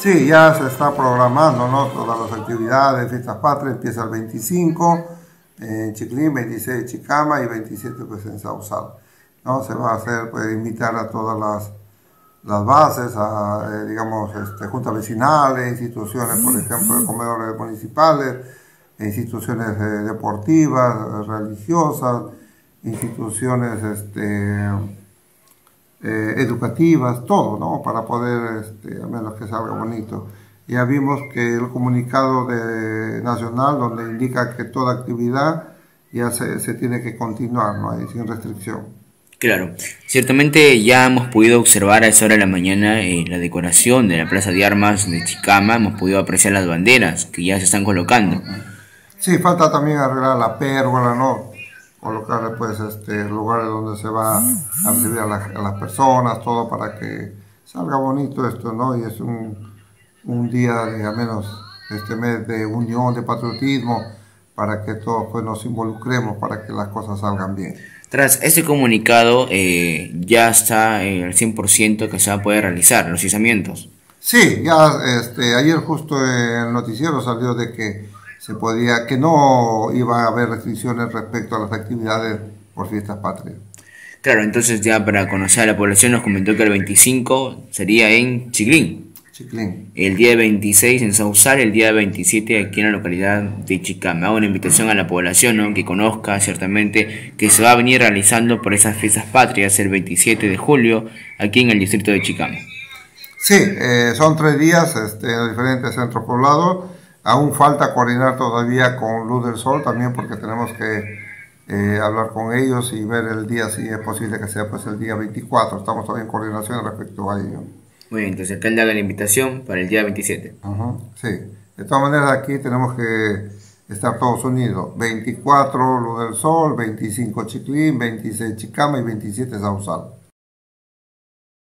Sí, ya se está programando, ¿no? Todas las actividades, fiestas patrias, empieza el 25 en Chiclín, 26 en Chicama y 27 pues en Sausal. ¿no? Se va a hacer, pues, invitar a todas las, las bases, a, eh, digamos, este, juntas vecinales, instituciones, por ejemplo, de comedores municipales, instituciones eh, deportivas, religiosas, instituciones este, eh, educativas, todo, ¿no? Para poder, este, al menos que salga bonito. Ya vimos que el comunicado de, nacional donde indica que toda actividad ya se, se tiene que continuar, ¿no? Hay sin restricción. Claro, ciertamente ya hemos podido observar a esa hora de la mañana eh, la decoración de la Plaza de Armas de Chicama, hemos podido apreciar las banderas que ya se están colocando. Sí, falta también arreglar la pérgola, ¿no? Colocarle pues este lugares donde se va a recibir a, las personas, todo para que salga bonito esto, ¿no? Y es un, un día de al menos este mes de unión, de patriotismo, para que todos pues nos involucremos para que las cosas salgan bien. Tras este comunicado, eh, ya está el al 100% que se va a poder realizar los izamientos. Sí, ya este, ayer justo en el noticiero salió de que se podía, que no iba a haber restricciones respecto a las actividades por fiestas patrias. Claro, entonces ya para conocer a la población nos comentó que el 25 sería en Chiclín. Chiclín. El día 26 en Sausal, el día 27 aquí en la localidad de Chicama. Hago una invitación a la población que conozca ciertamente que se va a venir realizando por esas fiestas patrias el 27 de julio aquí en el distrito de Chicama. Sí, eh, son tres días este, en diferentes centros poblados Aún falta coordinar todavía con Luz del Sol también porque tenemos que eh, hablar con ellos y ver el día si es posible que sea pues el día 24. Estamos todavía en coordinación respecto a ello. Muy bien, entonces acá le haga la invitación para el día 27. sí, de todas maneras aquí tenemos que estar todos unidos. 24 Luz del Sol, 25 Chiclín, 26 Chicama y 27 Sausal.